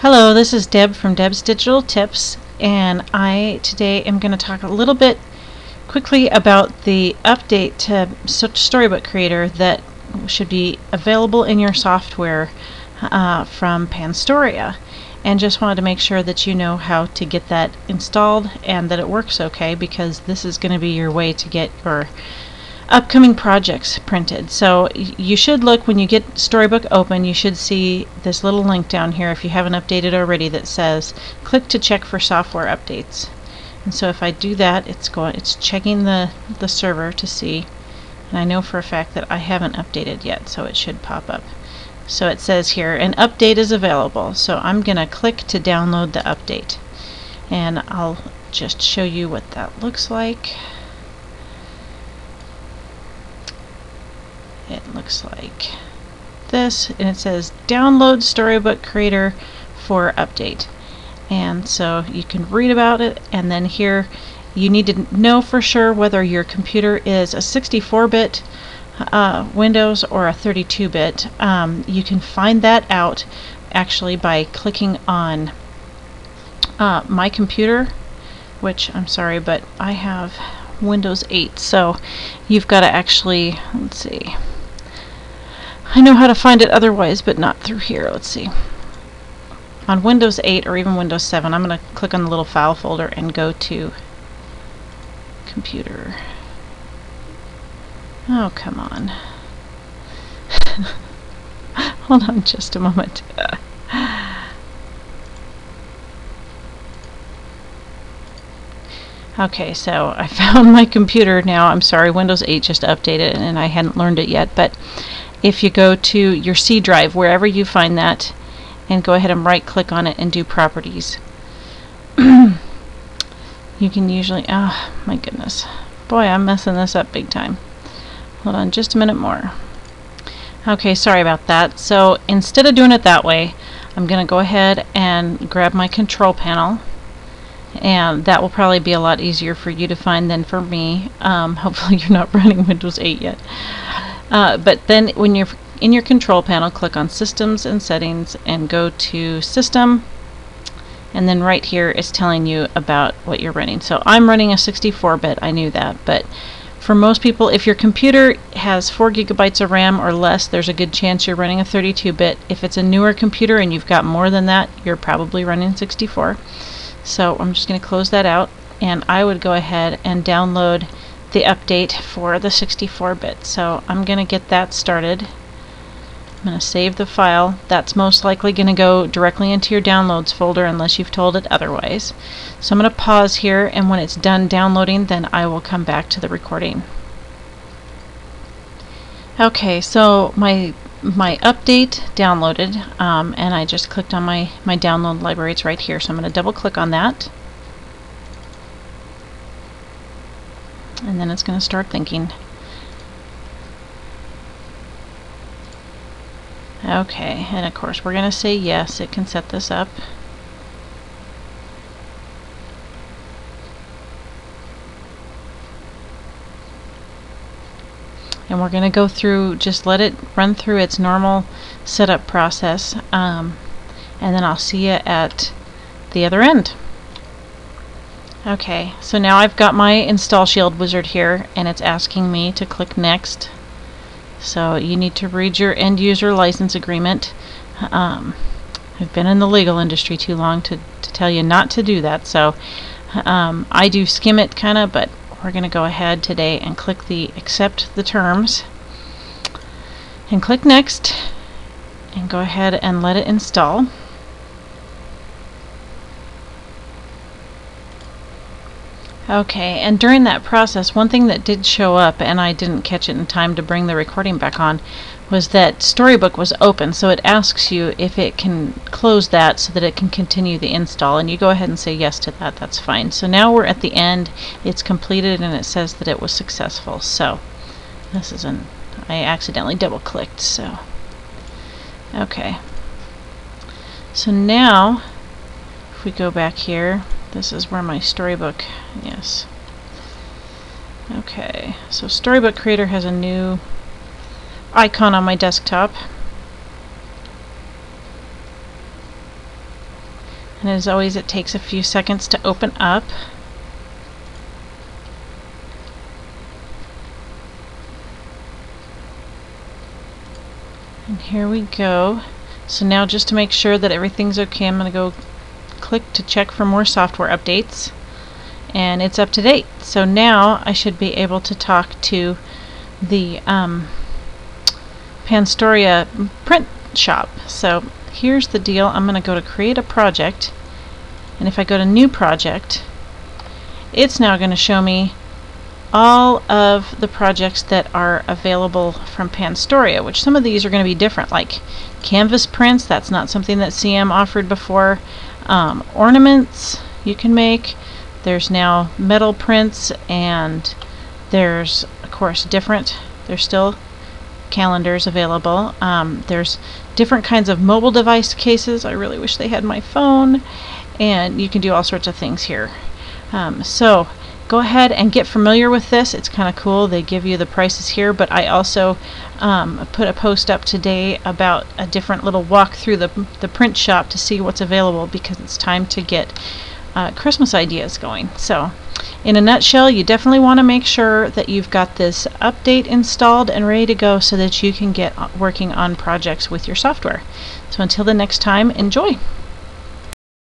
Hello, this is Deb from Deb's Digital Tips, and I today am going to talk a little bit quickly about the update to Storybook Creator that should be available in your software uh, from Panstoria. And just wanted to make sure that you know how to get that installed and that it works okay because this is going to be your way to get your upcoming projects printed. So you should look when you get Storybook open, you should see this little link down here if you haven't updated already that says click to check for software updates. And so if I do that, it's going it's checking the the server to see and I know for a fact that I haven't updated yet, so it should pop up. So it says here an update is available. So I'm going to click to download the update. And I'll just show you what that looks like. It looks like this and it says download storybook creator 4 update. And so you can read about it and then here you need to know for sure whether your computer is a 64-bit uh, Windows or a 32-bit um, you can find that out actually by clicking on uh, my computer which I'm sorry but I have Windows 8 so you've got to actually let's see I know how to find it otherwise, but not through here. Let's see. On Windows 8 or even Windows 7, I'm going to click on the little file folder and go to computer. Oh, come on. Hold on just a moment. okay, so I found my computer now. I'm sorry, Windows 8 just updated and I hadn't learned it yet, but if you go to your C drive, wherever you find that, and go ahead and right click on it and do properties. you can usually, oh my goodness. Boy, I'm messing this up big time. Hold on just a minute more. Okay, sorry about that. So instead of doing it that way, I'm going to go ahead and grab my control panel and that will probably be a lot easier for you to find than for me. Um, hopefully you're not running Windows 8 yet. Uh, but then when you're in your control panel, click on Systems and Settings and go to System. And then right here it's telling you about what you're running. So I'm running a 64-bit, I knew that, but for most people, if your computer has 4 gigabytes of RAM or less, there's a good chance you're running a 32-bit. If it's a newer computer and you've got more than that, you're probably running 64. So I'm just going to close that out, and I would go ahead and download the update for the 64-bit. So I'm going to get that started. I'm going to save the file. That's most likely going to go directly into your downloads folder unless you've told it otherwise. So I'm going to pause here and when it's done downloading then I will come back to the recording. Okay, so my my update downloaded um, and I just clicked on my, my download library. It's right here. So I'm going to double click on that. And then it's going to start thinking. Okay, and of course we're going to say yes, it can set this up. And we're going to go through, just let it run through its normal setup process, um, and then I'll see you at the other end. Okay, so now I've got my install shield wizard here and it's asking me to click next. So you need to read your end user license agreement. Um, I've been in the legal industry too long to, to tell you not to do that, so um, I do skim it kind of, but we're going to go ahead today and click the accept the terms and click next and go ahead and let it install. Okay, and during that process, one thing that did show up, and I didn't catch it in time to bring the recording back on, was that Storybook was open, so it asks you if it can close that so that it can continue the install, and you go ahead and say yes to that, that's fine. So now we're at the end, it's completed, and it says that it was successful. So, this is an, I accidentally double clicked, so, okay. So now, if we go back here, this is where my storybook, yes. Okay, so Storybook Creator has a new icon on my desktop. And as always, it takes a few seconds to open up. And here we go. So now just to make sure that everything's okay, I'm going to go click to check for more software updates. And it's up to date. So now I should be able to talk to the um, Panstoria print shop. So here's the deal. I'm going to go to create a project. And if I go to new project, it's now going to show me all of the projects that are available from Panstoria, which some of these are going to be different, like canvas prints, that's not something that CM offered before. Um, ornaments you can make. There's now metal prints, and there's, of course, different, there's still calendars available. Um, there's different kinds of mobile device cases. I really wish they had my phone. And you can do all sorts of things here. Um, so go ahead and get familiar with this. It's kind of cool. They give you the prices here, but I also um, put a post up today about a different little walk through the, the print shop to see what's available because it's time to get uh, Christmas ideas going. So in a nutshell, you definitely want to make sure that you've got this update installed and ready to go so that you can get working on projects with your software. So until the next time, enjoy!